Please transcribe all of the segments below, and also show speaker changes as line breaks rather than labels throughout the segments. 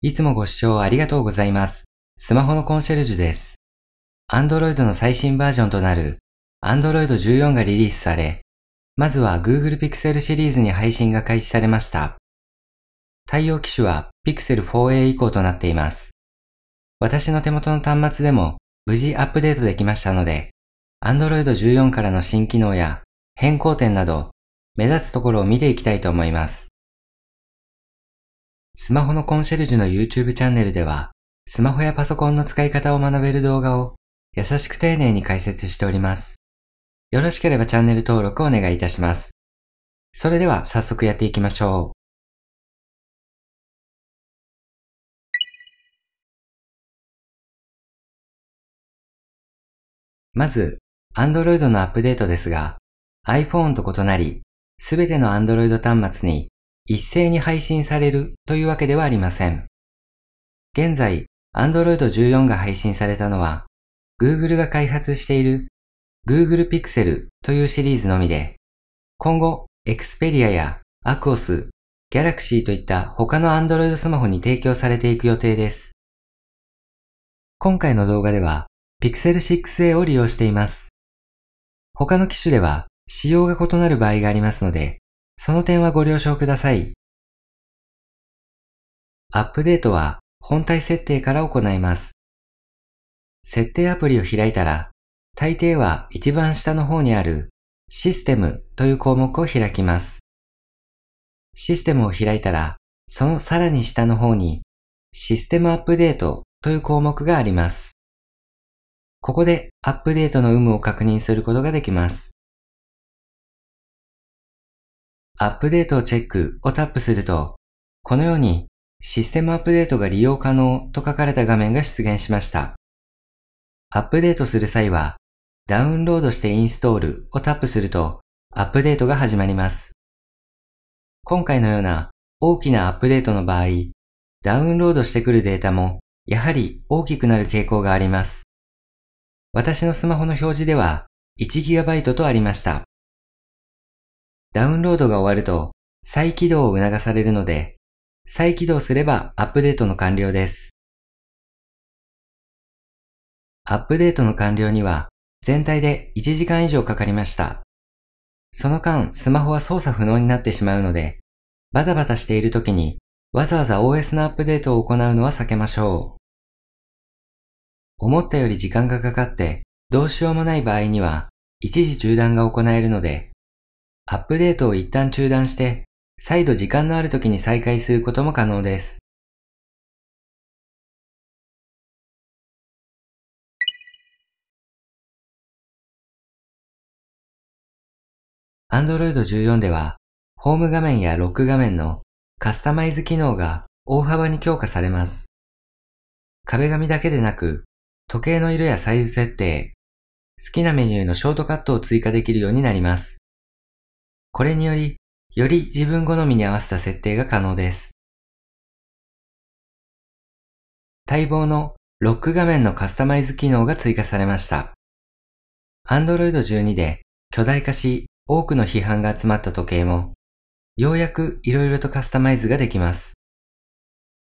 いつもご視聴ありがとうございます。スマホのコンシェルジュです。Android の最新バージョンとなる Android 14がリリースされ、まずは Google Pixel シリーズに配信が開始されました。対応機種は Pixel 4a 以降となっています。私の手元の端末でも無事アップデートできましたので、Android 14からの新機能や変更点など目立つところを見ていきたいと思います。スマホのコンシェルジュの YouTube チャンネルでは、スマホやパソコンの使い方を学べる動画を優しく丁寧に解説しております。よろしければチャンネル登録をお願いいたします。それでは早速やっていきましょう。まず、Android のアップデートですが、iPhone と異なり、すべての Android 端末に一斉に配信されるというわけではありません。現在、Android 14が配信されたのは、Google が開発している Google Pixel というシリーズのみで、今後、Xperia や Aquos、Galaxy といった他の Android スマホに提供されていく予定です。今回の動画では、Pixel 6a を利用しています。他の機種では仕様が異なる場合がありますので、その点はご了承ください。アップデートは本体設定から行います。設定アプリを開いたら、大抵は一番下の方にあるシステムという項目を開きます。システムを開いたら、そのさらに下の方にシステムアップデートという項目があります。ここでアップデートの有無を確認することができます。アップデートをチェックをタップすると、このようにシステムアップデートが利用可能と書かれた画面が出現しました。アップデートする際は、ダウンロードしてインストールをタップすると、アップデートが始まります。今回のような大きなアップデートの場合、ダウンロードしてくるデータも、やはり大きくなる傾向があります。私のスマホの表示では 1GB とありました。ダウンロードが終わると再起動を促されるので、再起動すればアップデートの完了です。アップデートの完了には全体で1時間以上かかりました。その間スマホは操作不能になってしまうので、バタバタしている時にわざわざ OS のアップデートを行うのは避けましょう。思ったより時間がかかってどうしようもない場合には一時中断が行えるので、アップデートを一旦中断して再度時間のある時に再開することも可能です。Android 14では、ホーム画面やロック画面のカスタマイズ機能が大幅に強化されます。壁紙だけでなく、時計の色やサイズ設定、好きなメニューのショートカットを追加できるようになります。これにより、より自分好みに合わせた設定が可能です。待望のロック画面のカスタマイズ機能が追加されました。Android 12で巨大化し多くの批判が集まった時計も、ようやく色々とカスタマイズができます。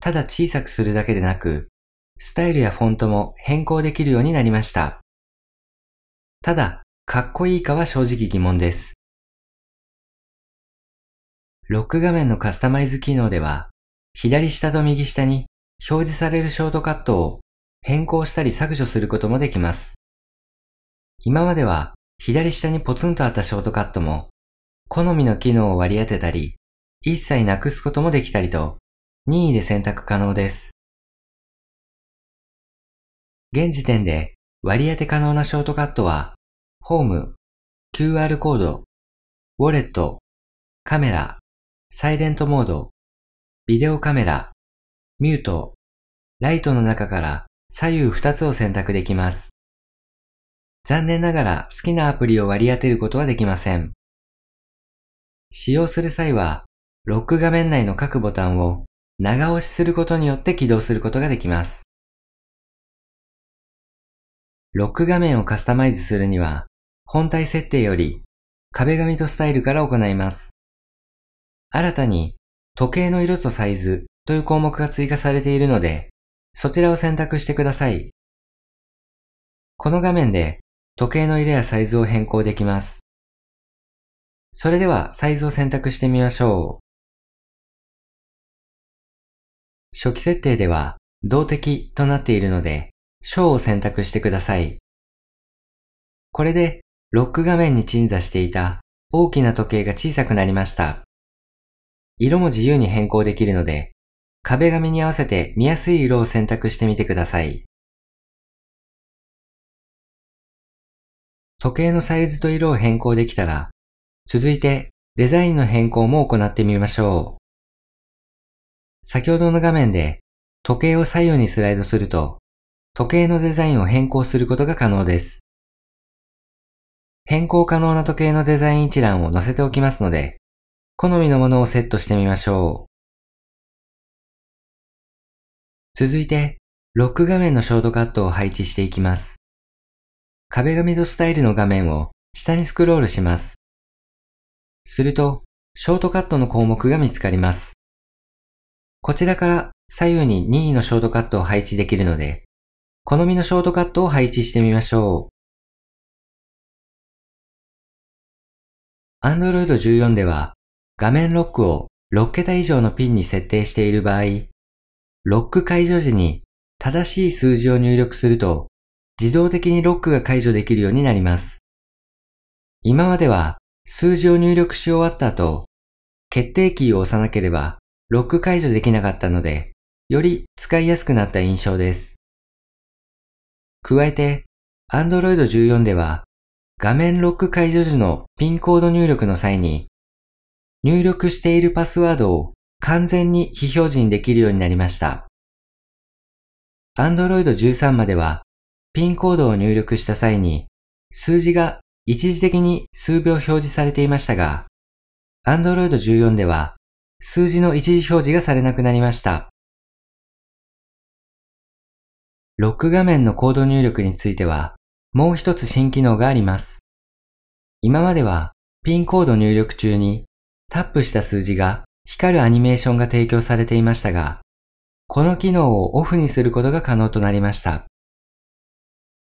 ただ小さくするだけでなく、スタイルやフォントも変更できるようになりました。ただ、かっこいいかは正直疑問です。ロック画面のカスタマイズ機能では、左下と右下に表示されるショートカットを変更したり削除することもできます。今までは左下にポツンとあったショートカットも、好みの機能を割り当てたり、一切なくすこともできたりと、任意で選択可能です。現時点で割り当て可能なショートカットは、ホーム、QR コード、ウォレット、カメラ、サイレントモード、ビデオカメラ、ミュート、ライトの中から左右2つを選択できます。残念ながら好きなアプリを割り当てることはできません。使用する際は、ロック画面内の各ボタンを長押しすることによって起動することができます。ロック画面をカスタマイズするには、本体設定より壁紙とスタイルから行います。新たに時計の色とサイズという項目が追加されているので、そちらを選択してください。この画面で時計の色やサイズを変更できます。それではサイズを選択してみましょう。初期設定では動的となっているので、小を選択してください。これでロック画面に鎮座していた大きな時計が小さくなりました。色も自由に変更できるので、壁紙に合わせて見やすい色を選択してみてください。時計のサイズと色を変更できたら、続いてデザインの変更も行ってみましょう。先ほどの画面で時計を左右にスライドすると、時計のデザインを変更することが可能です。変更可能な時計のデザイン一覧を載せておきますので、好みのものをセットしてみましょう。続いて、ロック画面のショートカットを配置していきます。壁紙とスタイルの画面を下にスクロールします。すると、ショートカットの項目が見つかります。こちらから左右に任意のショートカットを配置できるので、好みのショートカットを配置してみましょう。Android 14では画面ロックを6桁以上のピンに設定している場合、ロック解除時に正しい数字を入力すると自動的にロックが解除できるようになります。今までは数字を入力し終わった後、決定キーを押さなければロック解除できなかったので、より使いやすくなった印象です。加えて、Android 14では画面ロック解除時のピンコード入力の際に入力しているパスワードを完全に非表示にできるようになりました。Android 13までは、ピンコードを入力した際に、数字が一時的に数秒表示されていましたが、Android 14では、数字の一時表示がされなくなりました。ロック画面のコード入力については、もう一つ新機能があります。今までは、ピンコード入力中にタップした数字が光るアニメーションが提供されていましたが、この機能をオフにすることが可能となりました。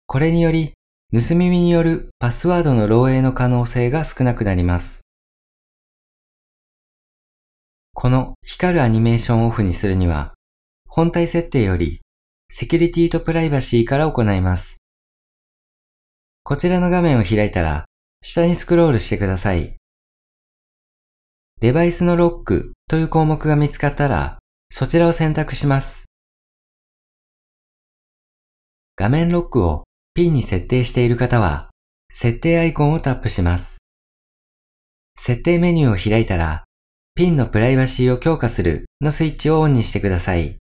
これにより、盗み見によるパスワードの漏洩の可能性が少なくなります。この光るアニメーションオフにするには、本体設定よりセキュリティとプライバシーから行います。こちらの画面を開いたら、下にスクロールしてください。デバイスのロックという項目が見つかったら、そちらを選択します。画面ロックをピンに設定している方は、設定アイコンをタップします。設定メニューを開いたら、ピンのプライバシーを強化するのスイッチをオンにしてください。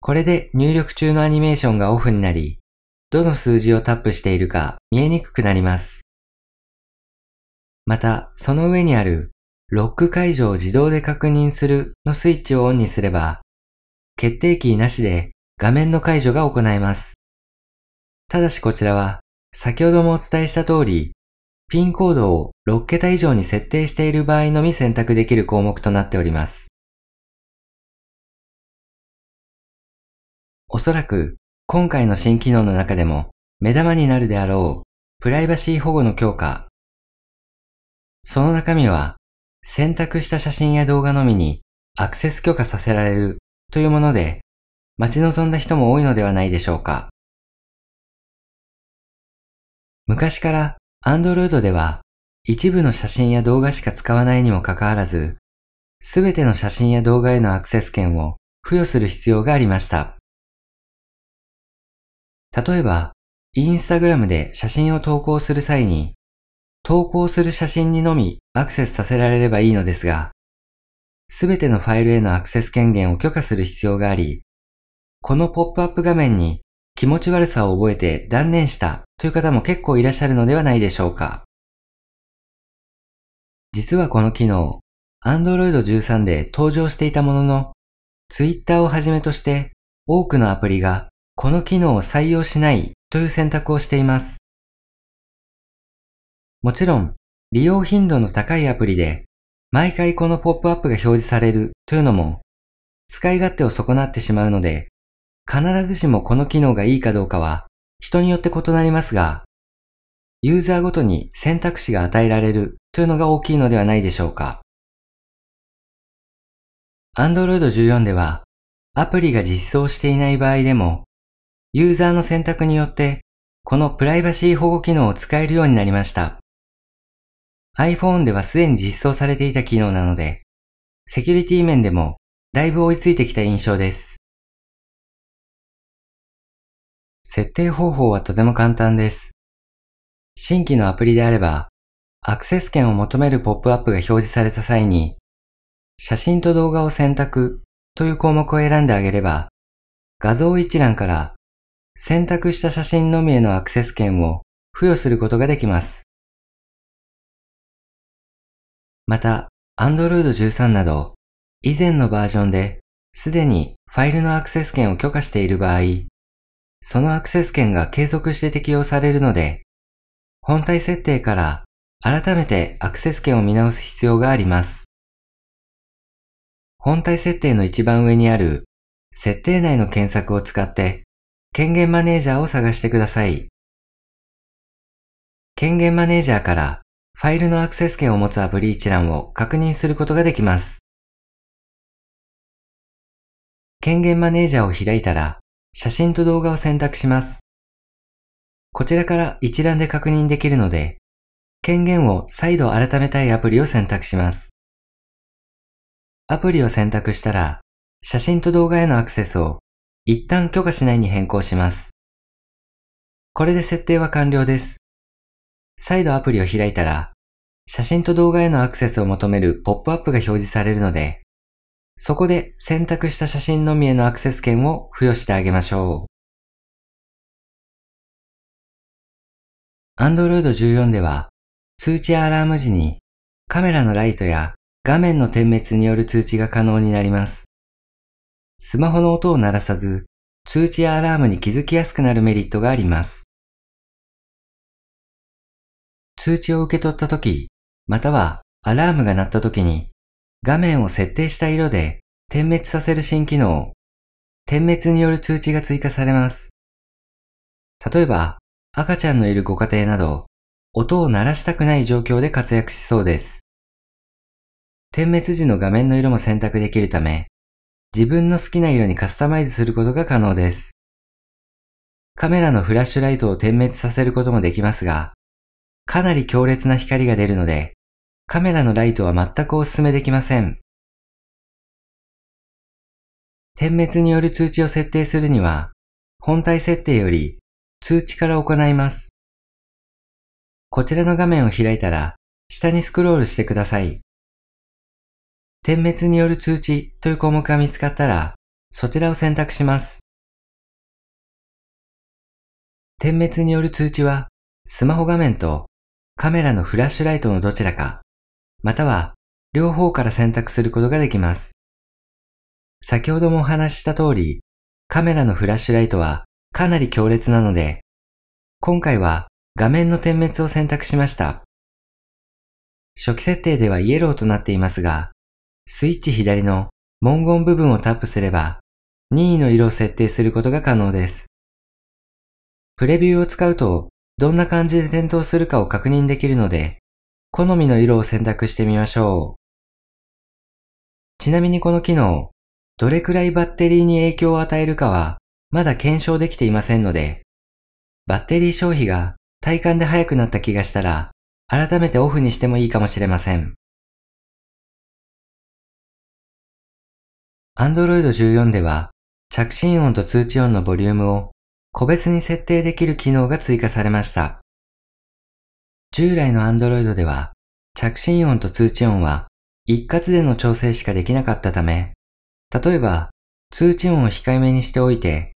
これで入力中のアニメーションがオフになり、どの数字をタップしているか見えにくくなります。また、その上にあるロック解除を自動で確認するのスイッチをオンにすれば、決定キーなしで画面の解除が行えます。ただしこちらは、先ほどもお伝えした通り、ピンコードを6桁以上に設定している場合のみ選択できる項目となっております。おそらく、今回の新機能の中でも目玉になるであろう、プライバシー保護の強化。その中身は、選択した写真や動画のみにアクセス許可させられるというもので、待ち望んだ人も多いのではないでしょうか。昔から Android では一部の写真や動画しか使わないにもかかわらず、すべての写真や動画へのアクセス権を付与する必要がありました。例えば、インスタグラムで写真を投稿する際に、投稿する写真にのみアクセスさせられればいいのですが、すべてのファイルへのアクセス権限を許可する必要があり、このポップアップ画面に気持ち悪さを覚えて断念したという方も結構いらっしゃるのではないでしょうか。実はこの機能、Android 13で登場していたものの、Twitter をはじめとして多くのアプリがこの機能を採用しないという選択をしています。もちろん、利用頻度の高いアプリで、毎回このポップアップが表示されるというのも、使い勝手を損なってしまうので、必ずしもこの機能がいいかどうかは人によって異なりますが、ユーザーごとに選択肢が与えられるというのが大きいのではないでしょうか。Android 14では、アプリが実装していない場合でも、ユーザーの選択によってこのプライバシー保護機能を使えるようになりました。iPhone ではすでに実装されていた機能なので、セキュリティ面でもだいぶ追いついてきた印象です。設定方法はとても簡単です。新規のアプリであれば、アクセス権を求めるポップアップが表示された際に、写真と動画を選択という項目を選んであげれば、画像一覧から選択した写真のみへのアクセス権を付与することができます。また、Android 13など、以前のバージョンですでにファイルのアクセス権を許可している場合、そのアクセス権が継続して適用されるので、本体設定から改めてアクセス権を見直す必要があります。本体設定の一番上にある設定内の検索を使って権限マネージャーを探してください。権限マネージャーからファイルのアクセス権を持つアプリ一覧を確認することができます。権限マネージャーを開いたら写真と動画を選択します。こちらから一覧で確認できるので、権限を再度改めたいアプリを選択します。アプリを選択したら、写真と動画へのアクセスを一旦許可しないに変更します。これで設定は完了です。再度アプリを開いたら、写真と動画へのアクセスを求めるポップアップが表示されるので、そこで選択した写真のみへのアクセス権を付与してあげましょう。Android 14では通知アラーム時にカメラのライトや画面の点滅による通知が可能になります。スマホの音を鳴らさず通知やアラームに気づきやすくなるメリットがあります。通知を受け取った時、またはアラームが鳴った時に画面を設定した色で点滅させる新機能、点滅による通知が追加されます。例えば、赤ちゃんのいるご家庭など、音を鳴らしたくない状況で活躍しそうです。点滅時の画面の色も選択できるため、自分の好きな色にカスタマイズすることが可能です。カメラのフラッシュライトを点滅させることもできますが、かなり強烈な光が出るので、カメラのライトは全くお勧めできません。点滅による通知を設定するには、本体設定より通知から行います。こちらの画面を開いたら、下にスクロールしてください。点滅による通知という項目が見つかったら、そちらを選択します。点滅による通知は、スマホ画面とカメラのフラッシュライトのどちらか、または両方から選択することができます。先ほどもお話しした通り、カメラのフラッシュライトはかなり強烈なので、今回は画面の点滅を選択しました。初期設定ではイエローとなっていますが、スイッチ左の文言部分をタップすれば、任意の色を設定することが可能です。プレビューを使うと、どんな感じで点灯するかを確認できるので、好みの色を選択してみましょう。ちなみにこの機能、どれくらいバッテリーに影響を与えるかはまだ検証できていませんので、バッテリー消費が体感で速くなった気がしたら、改めてオフにしてもいいかもしれません。Android 14では、着信音と通知音のボリュームを個別に設定できる機能が追加されました。従来の Android では着信音と通知音は一括での調整しかできなかったため、例えば通知音を控えめにしておいて、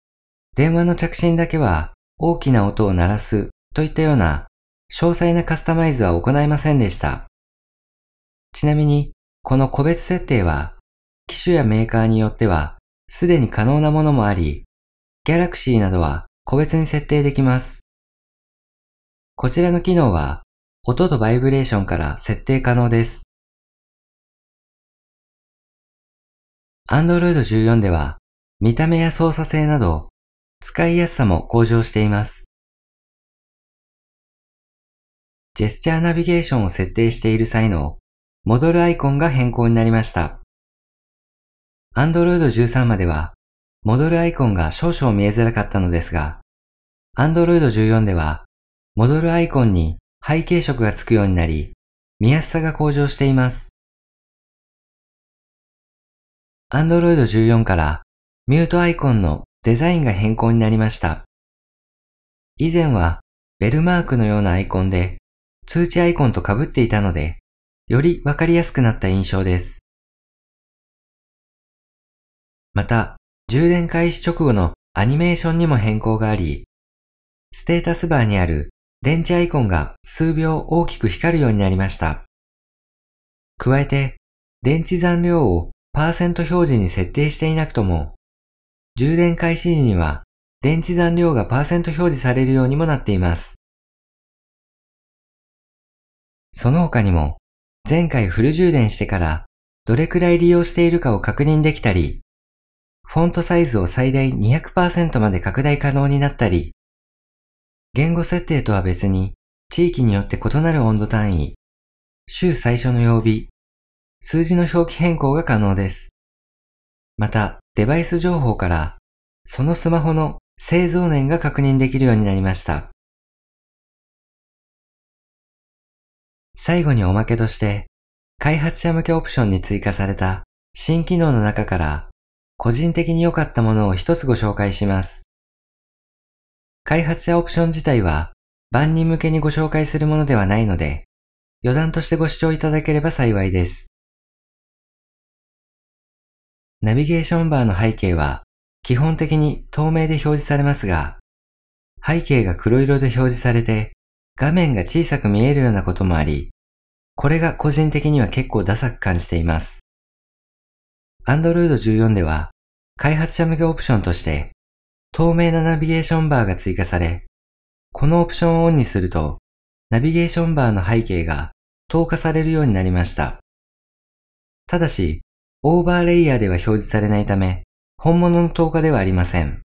電話の着信だけは大きな音を鳴らすといったような詳細なカスタマイズは行いませんでした。ちなみに、この個別設定は、機種やメーカーによってはすでに可能なものもあり、Galaxy などは個別に設定できます。こちらの機能は音とバイブレーションから設定可能です。Android 14では見た目や操作性など使いやすさも向上しています。ジェスチャーナビゲーションを設定している際の戻るアイコンが変更になりました。Android 13までは戻るアイコンが少々見えづらかったのですが、Android 14では戻るアイコンに背景色がつくようになり、見やすさが向上しています。Android 14からミュートアイコンのデザインが変更になりました。以前はベルマークのようなアイコンで通知アイコンと被っていたので、よりわかりやすくなった印象です。また、充電開始直後のアニメーションにも変更があり、ステータスバーにある電池アイコンが数秒大きく光るようになりました。加えて、電池残量をパーセント表示に設定していなくとも、充電開始時には電池残量がパーセント表示されるようにもなっています。その他にも、前回フル充電してからどれくらい利用しているかを確認できたり、フォントサイズを最大200%まで拡大可能になったり、言語設定とは別に地域によって異なる温度単位、週最初の曜日、数字の表記変更が可能です。また、デバイス情報からそのスマホの製造年が確認できるようになりました。最後におまけとして、開発者向けオプションに追加された新機能の中から個人的に良かったものを一つご紹介します。開発者オプション自体は万人向けにご紹介するものではないので、余談としてご視聴いただければ幸いです。ナビゲーションバーの背景は基本的に透明で表示されますが、背景が黒色で表示されて画面が小さく見えるようなこともあり、これが個人的には結構ダサく感じています。Android 14では開発者向けオプションとして透明なナビゲーションバーが追加され、このオプションをオンにするとナビゲーションバーの背景が透過されるようになりました。ただし、オーバーレイヤーでは表示されないため、本物の透過ではありません。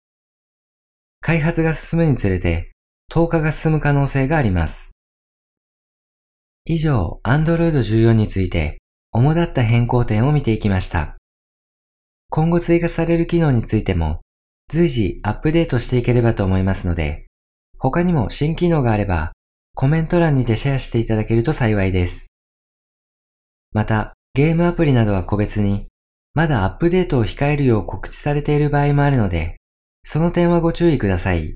開発が進むにつれて、透過が進む可能性があります。以上、Android 14について、主だった変更点を見ていきました。今後追加される機能についても随時アップデートしていければと思いますので、他にも新機能があればコメント欄にてシェアしていただけると幸いです。また、ゲームアプリなどは個別にまだアップデートを控えるよう告知されている場合もあるので、その点はご注意ください。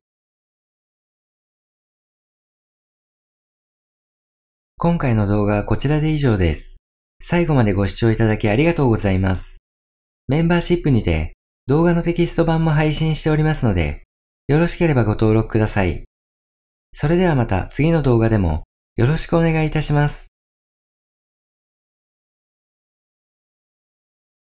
今回の動画はこちらで以上です。最後までご視聴いただきありがとうございます。メンバーシップにて動画のテキスト版も配信しておりますので、よろしければご登録ください。それではまた次の動画でもよろしくお願いいたします。